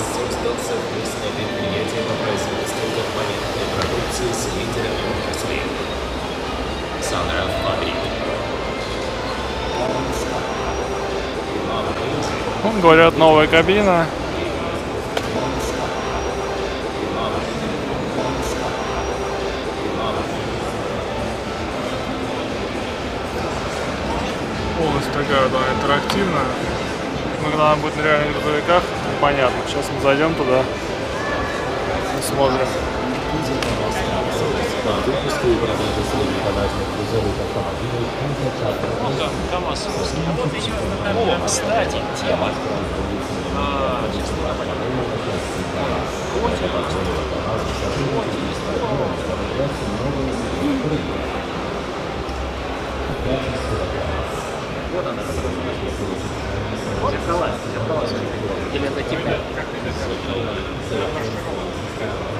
создан совместное предприятие по производству компонентной продукции с лидерами отрасли. Сандра Фабрик. Ну, говорят, новая кабина. Полностью такая она интерактивная. Когда она будет на реальных грузовиках, непонятно. Сейчас мы зайдем туда и смотрим. О, кстати, тема. А, Зеркала,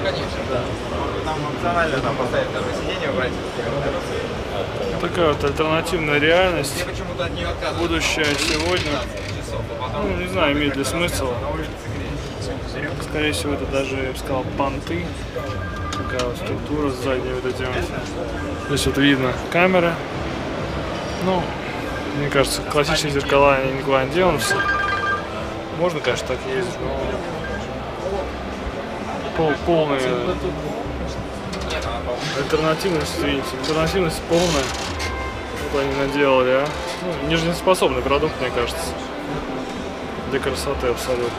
Это типа? Там опционально там поставить второе сиденье, убрать. Такая вот альтернативная реальность. Я почему-то от нее отказываюсь. Будущее сегодня. Часов, а Ну, не знаю, имеет ли смысл. Скорее всего, это даже, я бы сказал, понты. Такая вот структура сзади вот этим. Здесь вот видно камеры. Ну, мне кажется, классические зеркала они никуда не денутся. Можно, конечно, так ездить, но пол, полный альтернативность, видите, альтернативность полная. Вот они наделали, а. Ну, нежнеспособный продукт, мне кажется. Для красоты абсолютно.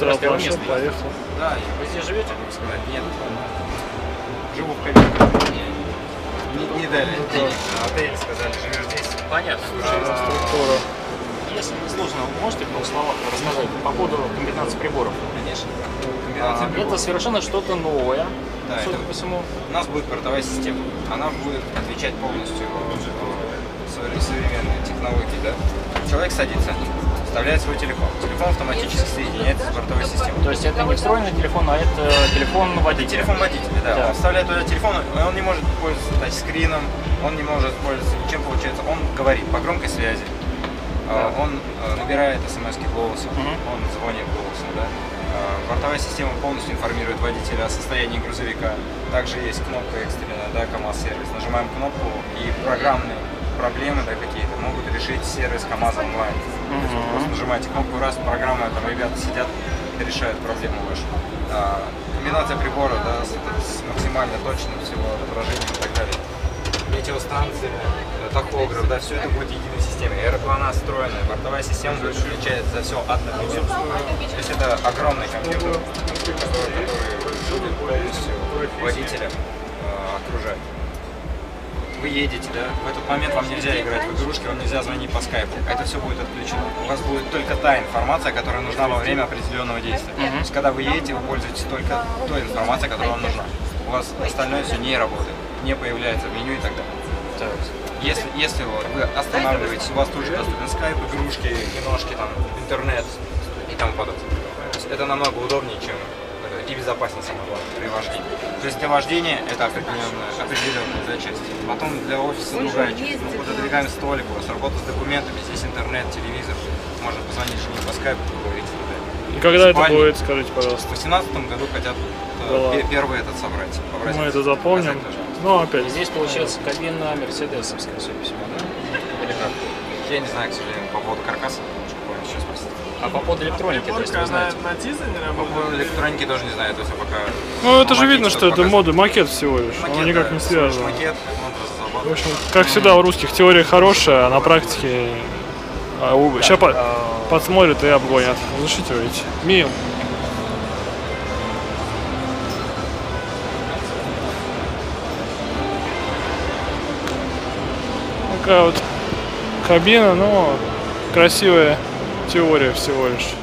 Его планшет, поехал. Да, Вы здесь живете, так сказать? нет. Живу в кабинке. Не, не дали денег отель, сказали, живешь здесь. Понятно. Структура. Если не сложно, вы можете в двух словах рассказать по поводу комбинации приборов? Конечно. А, Комбинация Это приборов. совершенно что-то новое, Да, судя это- по всему. У нас будет портовая система. Она будет отвечать полностью э, совре- современные технологии. Да? Человек садится, вставляет свой телефон. Телефон автоматически соединяется с бортовой системой. То есть это не встроенный телефон, а это телефон Это водителя. телефон водителя, да. Да. Он вставляет туда телефон, и он не может пользоваться тачскрином, он не может пользоваться ничем, получается. Он говорит по громкой связи. Да. Он э, набирает смс голосом, Мгм. он звонит голосом, да. Бортовая система полностью информирует водителя о состоянии грузовика. Также есть кнопка экстренная, да, КАМАЗ-сервис. Нажимаем кнопку, и программные проблемы да, какие-то могут решить сервис КАМАЗ онлайн. Вы просто нажимаете кнопку раз, программа, там ребята сидят, решают проблему вашу. А, комбинация прибора, да, с, с максимально точным всего отображением и так далее. Метеостанция, э, тахограф, да, все это будет единой системе. Аэроплана встроенная, бортовая система будет отвечать за все напрямую. То есть это огромный компьютер, который, будет полностью водителя э, окружать. Вы едете, да, в этот момент вам нельзя играть в игрушки, вам нельзя звонить по скайпу. Это все будет отключено. У вас будет только та информация, которая нужна во время определенного действия. То есть, когда вы едете, вы пользуетесь только той информацией, которая вам нужна. У вас остальное все не работает, не появляется в меню и так далее. Так. Если, если вот вы останавливаетесь, у вас тут же доступен скайп, игрушки, киношки, там, интернет и тому подобное. То есть это намного удобнее, чем и безопаснее самое главное при вождении. То есть для вождения это определенная, определенная часть. Потом для офиса другая часть. Мы пододвигаем столик, у вас работа с документами, здесь интернет, телевизор. Можно позвонить жене по скайпу, поговорить и так далее. И когда это будет, скажите, пожалуйста. В 2018 году хотят э, Да первый этот собрать. Мы это запомним. Показать тоже. Ну, опять. И здесь получается кабина мерседесовская, судя по всему, да? Или как? Я не знаю, к сожалению, по поводу каркаса, немножко понял, сейчас спросить. А по поводу электроники, то есть вы знаете. на Тиза не По поводу электроники тоже не знаю, это все пока... Ну, это же видно, что это показывает. моды, макет всего лишь. Макет, Оно никак да, не связано. Макет, он. В общем, как всегда, у русских теория хорошая, а на практике сейчас подсмотрят и обгонят. Разрешите выйти? Мил. Такая вот кабина, но красивая теория всего лишь.